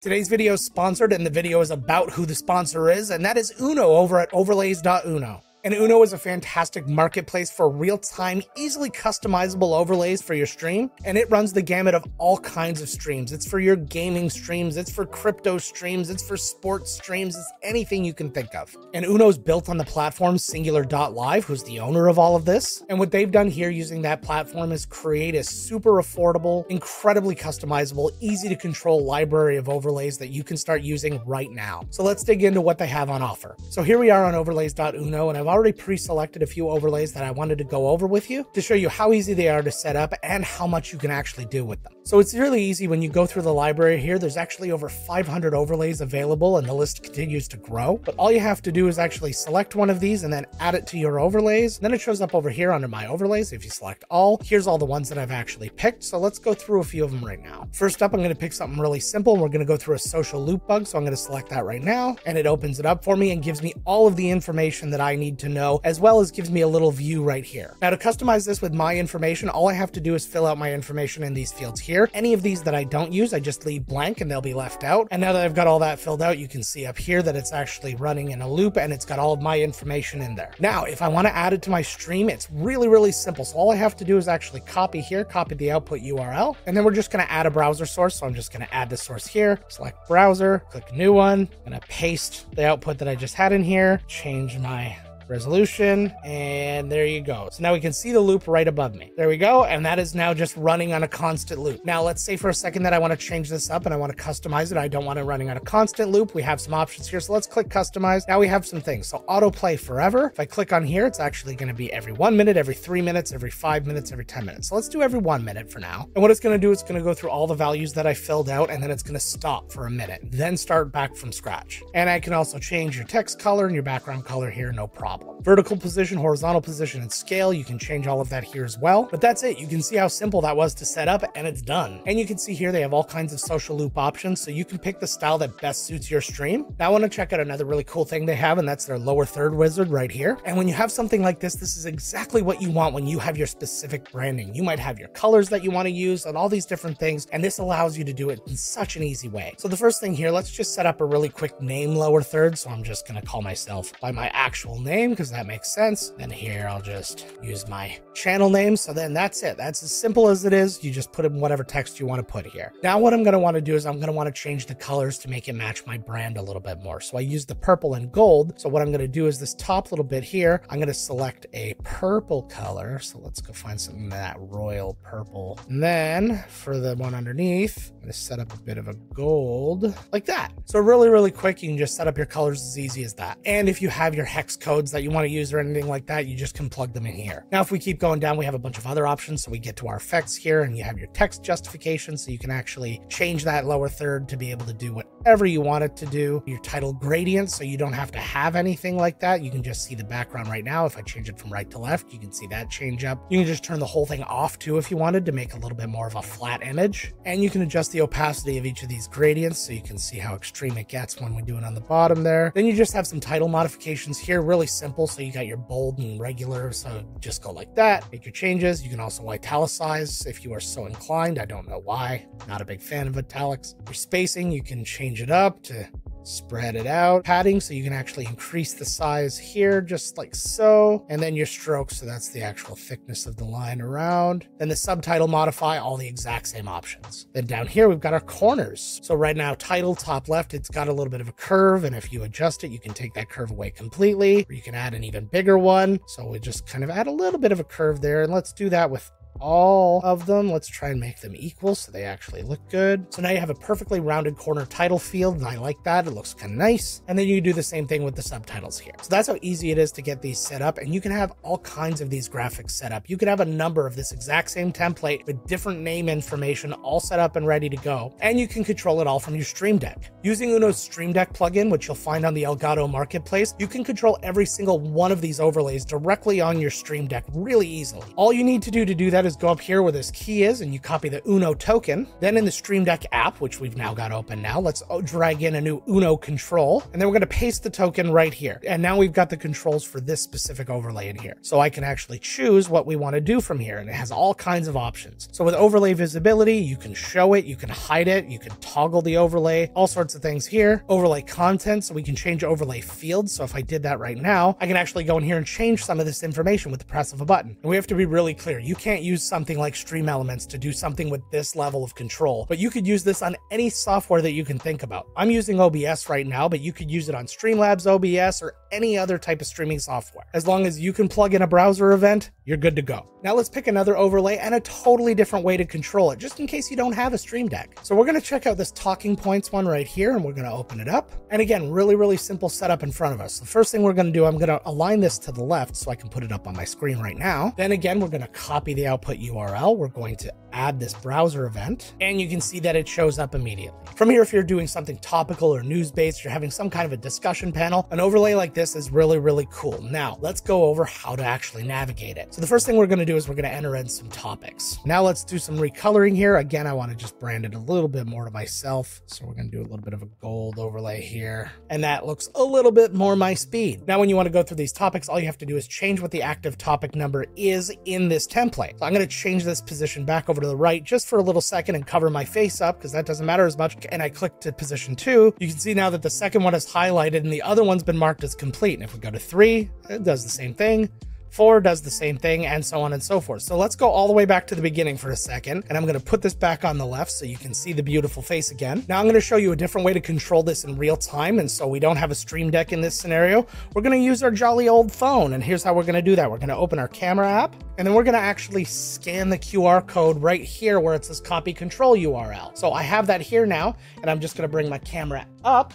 Today's video is sponsored, and the video is about who the sponsor is, and that is Uno over at overlays.uno. And Uno is a fantastic marketplace for real-time, easily customizable overlays for your stream, and it runs the gamut of all kinds of streams. It's for your gaming streams, it's for crypto streams, it's for sports streams, it's anything you can think of. And Uno's built on the platform Singular.live, who's the owner of all of this. And what they've done here using that platform is create a super affordable, incredibly customizable, easy to control library of overlays that you can start using right now. So let's dig into what they have on offer. So here we are on overlays.uno, and I've already pre-selected a few overlays that I wanted to go over with you to show you how easy they are to set up and how much you can actually do with them. So it's really easy when you go through the library here. There's actually over 500 overlays available and the list continues to grow. But all you have to do is actually select one of these and then add it to your overlays. Then it shows up over here under my overlays. If you select all, here's all the ones that I've actually picked. So let's go through a few of them right now. First up, I'm going to pick something really simple. We're going to go through a social loop bug. So I'm going to select that right now and it opens it up for me and gives me all of the information that I need to know as well as gives me a little view right here. Now to customize this with my information, all I have to do is fill out my information in these fields here. Any of these that I don't use, I just leave blank and they'll be left out. And now that I've got all that filled out, you can see up here that it's actually running in a loop and it's got all of my information in there. Now, if I want to add it to my stream, it's really, really simple. So all I have to do is actually copy here, copy the output URL, and then we're just going to add a browser source. So I'm just going to add the source here, select browser, click new one, going to paste the output that I just had in here, change my resolution, and there you go. So now we can see the loop right above me. There we go, and that is now just running on a constant loop. Now let's say for a second that I want to change this up and I want to customize it. I don't want it running on a constant loop. We have some options here, so let's click customize. Now we have some things. So autoplay forever. If I click on here, it's actually going to be every one minute, every three minutes, every five minutes, every 10 minutes. So let's do every one minute for now. And what it's going to do, it's going to go through all the values that I filled out, and then it's going to stop for a minute, then start back from scratch. And I can also change your text color and your background color here, no problem. Vertical position, horizontal position, and scale, you can change all of that here as well. But that's it. You can see how simple that was to set up, and it's done. And you can see here they have all kinds of social loop options, so you can pick the style that best suits your stream. Now I want to check out another really cool thing they have, and that's their lower third wizard right here. And when you have something like this, this is exactly what you want when you have your specific branding. You might have your colors that you want to use and all these different things, and this allows you to do it in such an easy way. So the first thing here, let's just set up a really quick name lower third. So I'm just going to call myself by my actual name because that makes sense. Then here, I'll just use my channel name. So then that's it. That's as simple as it is. You just put in whatever text you want to put here. Now, what I'm going to want to do is I'm going to want to change the colors to make it match my brand a little bit more. So I use the purple and gold. So what I'm going to do is this top little bit here, I'm going to select a purple color. So let's go find something that royal purple. And then for the one underneath, I'm going to set up a bit of a gold like that. So really, really quick, you can just set up your colors as easy as that. And if you have your hex codes that you want to use or anything like that, you just can plug them in here. Now, if we keep going down, we have a bunch of other options. So we get to our effects here and you have your text justification. So you can actually change that lower third to be able to do whatever you want it to do. Your title gradient, so you don't have to have anything like that. You can just see the background right now. If I change it from right to left, you can see that change up. You can just turn the whole thing off too if you wanted to make a little bit more of a flat image. And you can adjust the opacity of each of these gradients so you can see how extreme it gets when we do it on the bottom there. Then you just have some title modifications here, really simple. So you got your bold and regular, so just go like that. Make your changes. You can also italicize if you are so inclined. I don't know why. Not a big fan of italics. Your spacing, you can change it up to spread it out. Padding, so you can actually increase the size here, just like so. And then your stroke, so that's the actual thickness of the line around. Then the subtitle modify, all the exact same options. Then down here, we've got our corners. So right now, title, top left, it's got a little bit of a curve. And if you adjust it, you can take that curve away completely, or you can add an even bigger one. So we just kind of add a little bit of a curve there. And let's do that with all of them. Let's try and make them equal so they actually look good. So now you have a perfectly rounded corner title field, and I like that. It looks kind of nice. And then you do the same thing with the subtitles here. So that's how easy it is to get these set up, and you can have all kinds of these graphics set up. You can have a number of this exact same template with different name information all set up and ready to go, and you can control it all from your Stream Deck. Using Uno's Stream Deck plugin, which you'll find on the Elgato Marketplace, you can control every single one of these overlays directly on your Stream Deck really easily. All you need to do to do that that is go up here where this key is and you copy the Uno token. Then in the Stream Deck app, which we've now got open now, let's uh, drag in a new Uno control. And then we're going to paste the token right here. And now we've got the controls for this specific overlay in here. So I can actually choose what we want to do from here. And it has all kinds of options. So with overlay visibility, you can show it, you can hide it, you can toggle the overlay, all sorts of things here. Overlay content, so we can change overlay fields. So if I did that right now, I can actually go in here and change some of this information with the press of a button. And we have to be really clear. You can't use something like Stream Elements to do something with this level of control, but you could use this on any software that you can think about. I'm using OBS right now, but you could use it on Streamlabs OBS or any other type of streaming software. As long as you can plug in a browser event, you're good to go. Now let's pick another overlay and a totally different way to control it, just in case you don't have a Stream Deck. So we're gonna check out this talking points one right here, and we're gonna open it up. And again, really, really simple setup in front of us. The first thing we're gonna do, I'm gonna align this to the left so I can put it up on my screen right now. Then again, we're gonna copy the output URL. We're going to add this browser event, and you can see that it shows up immediately. From here, if you're doing something topical or news-based, you're having some kind of a discussion panel, an overlay like this is really, really cool. Now, let's go over how to actually navigate it. So the first thing we're gonna do is we're gonna enter in some topics. Now let's do some recoloring here. Again, I wanna just brand it a little bit more to myself. So we're gonna do a little bit of a gold overlay here. And that looks a little bit more my speed. Now, when you wanna go through these topics, all you have to do is change what the active topic number is in this template. So I'm gonna change this position back over to the right just for a little second and cover my face up because that doesn't matter as much. And I click to position two. You can see now that the second one is highlighted and the other one's been marked as complete. And if we go to three, it does the same thing. 4 does the same thing, and so on and so forth. So let's go all the way back to the beginning for a second, and I'm going to put this back on the left so you can see the beautiful face again. Now I'm going to show you a different way to control this in real time, and so we don't have a Stream Deck in this scenario. We're going to use our jolly old phone, and here's how we're going to do that. We're going to open our camera app, and then we're going to actually scan the QR code right here where it says copy control URL. So I have that here now, and I'm just going to bring my camera up,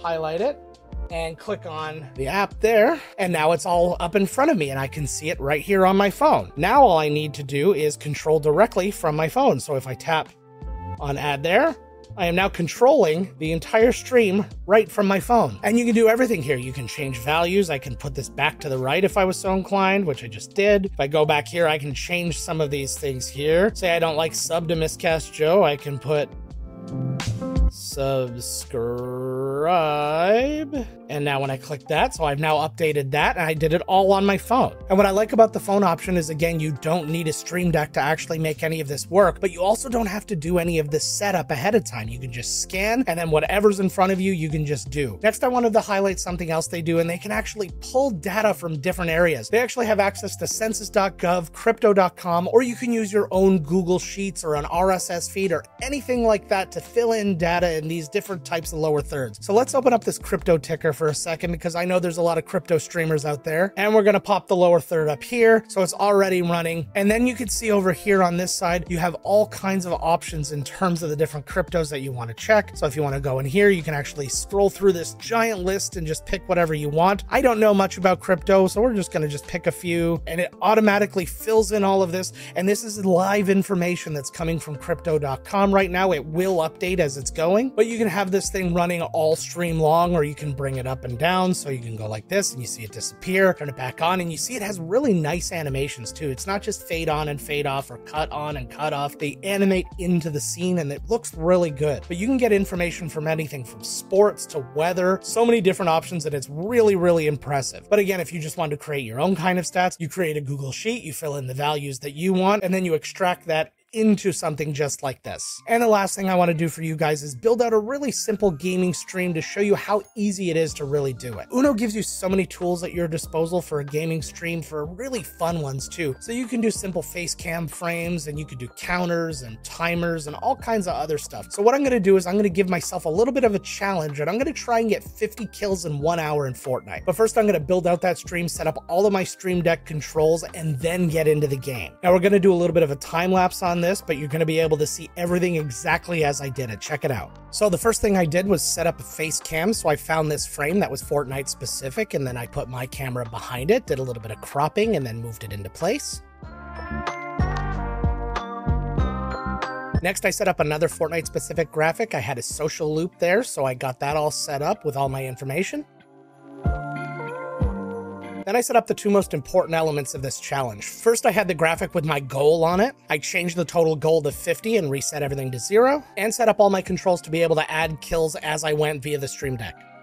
highlight it, and click on the app there. And now it's all up in front of me and I can see it right here on my phone. Now all I need to do is control directly from my phone. So if I tap on add there, I am now controlling the entire stream right from my phone. And you can do everything here. You can change values. I can put this back to the right if I was so inclined, which I just did. If I go back here, I can change some of these things here. Say I don't like sub to Miscast Joe, I can put subscribe. And now when I click that, so I've now updated that and I did it all on my phone. And what I like about the phone option is again, you don't need a Stream Deck to actually make any of this work, but you also don't have to do any of this setup ahead of time. You can just scan and then whatever's in front of you, you can just do. Next, I wanted to highlight something else they do and they can actually pull data from different areas. They actually have access to census.gov, crypto.com, or you can use your own Google Sheets or an RSS feed or anything like that to fill in data in these different types of lower thirds. So let's open up this crypto ticker for a second because I know there's a lot of crypto streamers out there. And we're going to pop the lower third up here. So it's already running. And then you can see over here on this side, you have all kinds of options in terms of the different cryptos that you want to check. So if you want to go in here, you can actually scroll through this giant list and just pick whatever you want. I don't know much about crypto, so we're just going to just pick a few and it automatically fills in all of this. And this is live information that's coming from crypto.com right now. It will update as it's going, but you can have this thing running all stream long or you can bring it up and down. So you can go like this and you see it disappear, turn it back on, and you see it has really nice animations too. It's not just fade on and fade off or cut on and cut off. They animate into the scene and it looks really good. But you can get information from anything from sports to weather, so many different options, and it's really, really impressive. But again, if you just want to create your own kind of stats, you create a Google Sheet, you fill in the values that you want, and then you extract that into something just like this. And the last thing I want to do for you guys is build out a really simple gaming stream to show you how easy it is to really do it. Uno gives you so many tools at your disposal for a gaming stream for really fun ones too. So you can do simple face cam frames and you can do counters and timers and all kinds of other stuff. So what I'm going to do is I'm going to give myself a little bit of a challenge and I'm going to try and get 50 kills in one hour in Fortnite. But first I'm going to build out that stream, set up all of my Stream Deck controls and then get into the game. Now we're going to do a little bit of a time lapse on this, but you're going to be able to see everything exactly as I did it. Check it out. So the first thing I did was set up a face cam. So I found this frame that was Fortnite specific, and then I put my camera behind it, did a little bit of cropping, and then moved it into place. Next, I set up another Fortnite specific graphic. I had a social loop there, so I got that all set up with all my information. Then I set up the two most important elements of this challenge. First, I had the graphic with my goal on it. I changed the total goal to 50 and reset everything to zero, and set up all my controls to be able to add kills as I went via the Stream Deck.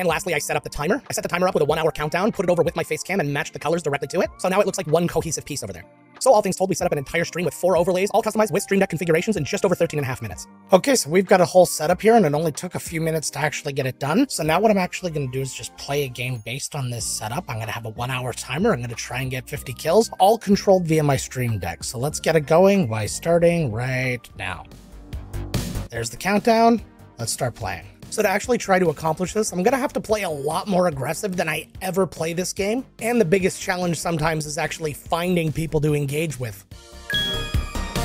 And lastly, I set up the timer. I set the timer up with a one hour countdown, put it over with my face cam and matched the colors directly to it. So now it looks like one cohesive piece over there. So all things told, we set up an entire stream with four overlays, all customized with Stream Deck configurations in just over 13 and a half minutes. Okay, so we've got a whole setup here and it only took a few minutes to actually get it done. So now what I'm actually going to do is just play a game based on this setup. I'm going to have a one hour timer. I'm going to try and get 50 kills, all controlled via my Stream Deck. So let's get it going by starting right now. There's the countdown. Let's start playing. So to actually try to accomplish this, I'm gonna have to play a lot more aggressive than I ever play this game. And the biggest challenge sometimes is actually finding people to engage with.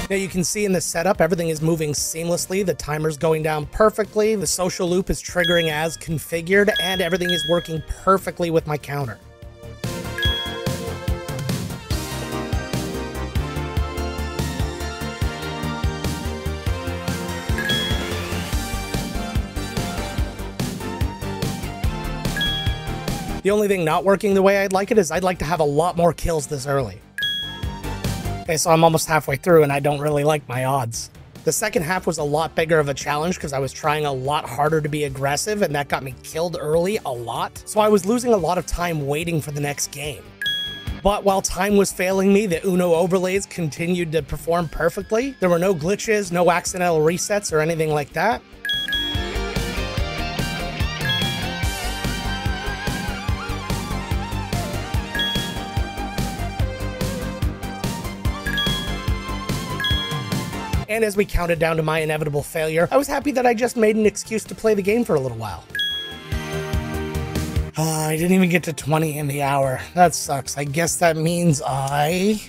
Now you can see in the setup, everything is moving seamlessly. The timer's going down perfectly. The social loop is triggering as configured and everything is working perfectly with my counter. The only thing not working the way I'd like it is I'd like to have a lot more kills this early. Okay, so I'm almost halfway through and I don't really like my odds. The second half was a lot bigger of a challenge because I was trying a lot harder to be aggressive and that got me killed early a lot. So I was losing a lot of time waiting for the next game. But while time was failing me, the Uno overlays continued to perform perfectly. There were no glitches, no accidental resets or anything like that. And as we counted down to my inevitable failure, I was happy that I just made an excuse to play the game for a little while. Uh, I didn't even get to 20 in the hour. That sucks. I guess that means I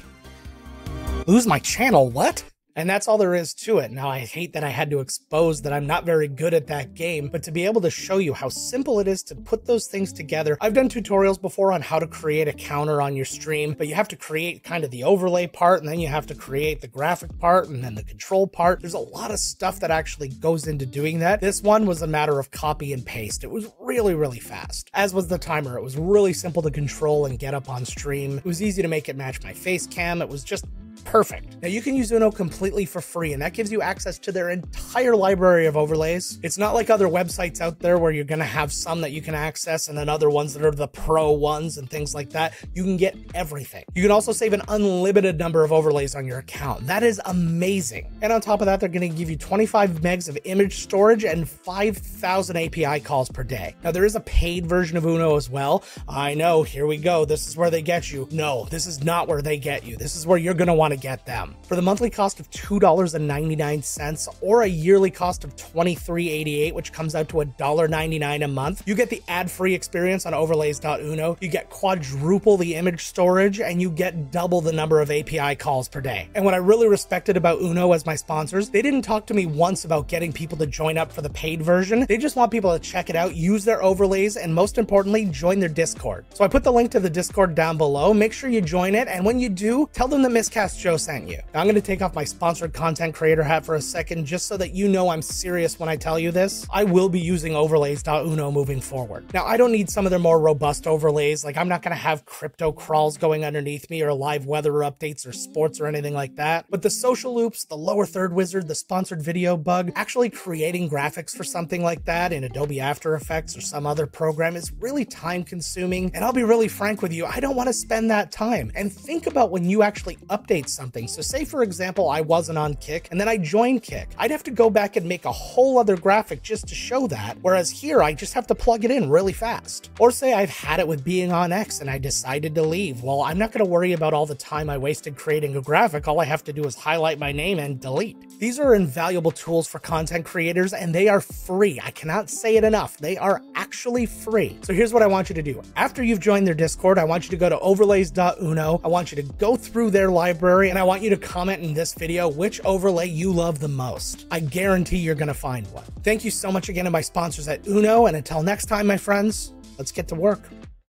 lose my channel. What? And that's all there is to it. Now, I hate that I had to expose that I'm not very good at that game, but to be able to show you how simple it is to put those things together. I've done tutorials before on how to create a counter on your stream, but you have to create kind of the overlay part, and then you have to create the graphic part, and then the control part. There's a lot of stuff that actually goes into doing that. This one was a matter of copy and paste. It was really, really fast, as was the timer. It was really simple to control and get up on stream. It was easy to make it match my face cam. It was just perfect. Now you can use Uno completely for free and that gives you access to their entire library of overlays. It's not like other websites out there where you're to have some that you can access and then other ones that are the pro ones and things like that. You can get everything. You can also save an unlimited number of overlays on your account. That is amazing. And on top of that, they're to give you 25 megs of image storage and 5,000 API calls per day. Now there is a paid version of Uno as well. I know, here we go. This is where they get you. No, this is not where they get you. This is where you're to want to get them. For the monthly cost of $2.99 or a yearly cost of $23.88, which comes out to $1.99 a month, you get the ad-free experience on overlays.uno, you get quadruple the image storage, and you get double the number of API calls per day. And what I really respected about Uno as my sponsors, they didn't talk to me once about getting people to join up for the paid version. They just want people to check it out, use their overlays, and most importantly, join their Discord. So I put the link to the Discord down below. Make sure you join it, and when you do, tell them the Miscast Joe sent you. Now, I'm going to take off my sponsored content creator hat for a second just so that you know I'm serious when I tell you this. I will be using overlays.uno moving forward. Now, I don't need some of their more robust overlays. Like, I'm not going to have crypto crawls going underneath me or live weather updates or sports or anything like that. But the social loops, the lower third wizard, the sponsored video bug, actually creating graphics for something like that in Adobe After Effects or some other program is really time consuming. And I'll be really frank with you, I don't want to spend that time. And think about when you actually update something. So say for example, I wasn't on Kick and then I joined Kick. I'd have to go back and make a whole other graphic just to show that. Whereas here, I just have to plug it in really fast. Or say I've had it with being on X and I decided to leave. Well, I'm not going to worry about all the time I wasted creating a graphic. All I have to do is highlight my name and delete. These are invaluable tools for content creators and they are free. I cannot say it enough. They are actually free. So here's what I want you to do. After you've joined their Discord, I want you to go to overlays.uno. I want you to go through their library and I want you to comment in this video which overlay you love the most. I guarantee you're to find one. Thank you so much again to my sponsors at Uno. And until next time, my friends, let's get to work.